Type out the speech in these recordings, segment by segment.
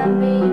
that?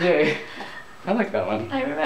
Yay. I like that one. I remember